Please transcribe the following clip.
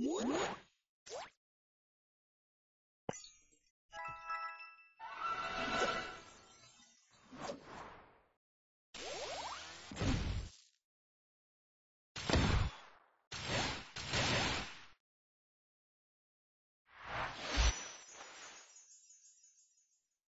What?